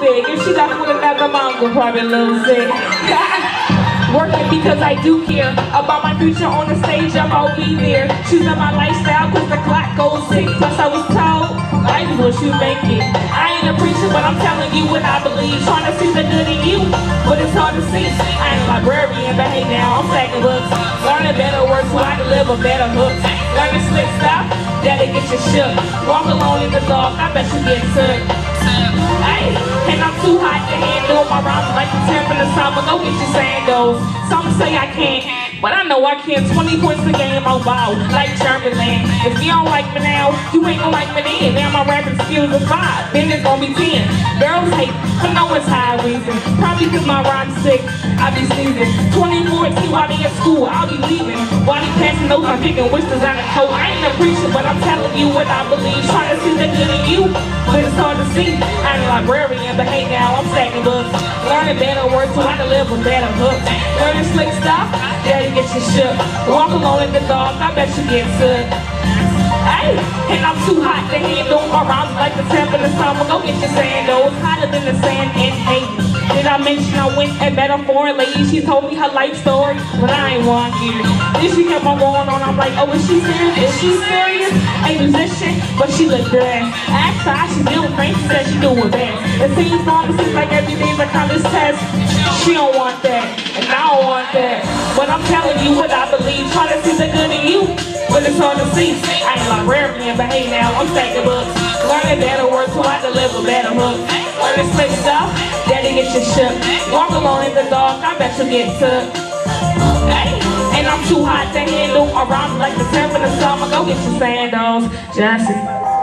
big. If she got with another mom, probably lose it. Working because I do care about my future on the stage, I'm be there. Choosing my lifestyle cause the clock goes tick. Plus I was told, life is what you make it. I ain't a preacher, but I'm telling you what I believe. Trying to see the good in you, but it's hard to see. I ain't a librarian, but hey now, I'm stacking books. Learning better words so I deliver better hooks. Learning slick stuff, that'll get you shook. Walk alone in the dark, I bet you get took. In the summer. Go get your sandals. Some say I can't, but I know I can. 20 points a game, I'm wow, like German If you don't like me now, you ain't gonna like me then. Now my rapping skills are five, then it's gonna be 10. Girls hate, I know it's high reason. Probably cause my rhyme's sick, I be sneezing. 2014 while they at school, I'll be leaving. While they passing notes, I'm picking which designer coat. I ain't a preacher, but I'm telling you what I believe. Trying to see the good in you, but it's hard to see. I ain't a librarian, but hey now, I'm stacking books. Learning better words so I deliver better hooks. Learning slick stuff, daddy get you shook. Walk alone in the dark, I bet you get sick. Hey, and I'm too hot to handle my rhymes like the temp in the summer. Go get your sandals, hotter than the sand in Haiti. Did I mention I went and met a foreign lady? She told me her life story, but I ain't want here. Then she kept on going on. I'm like, oh, is she serious? Is she serious? A musician, but she look good. I asked her how she doing. Frankie said she doing best. It seems long, it like every day's a. She don't want that, and I don't want that. But I'm telling you what I believe. Try to see the good in you, but it's hard to see. I ain't librarian, but hey now, I'm stacking books. Learning better words so I deliver better hooks. Learning slick stuff, daddy get your shook. Walk alone in the dark, I bet you get took. And I'm too hot to handle around like the temp in the summer. Go get your sandals, Johnson.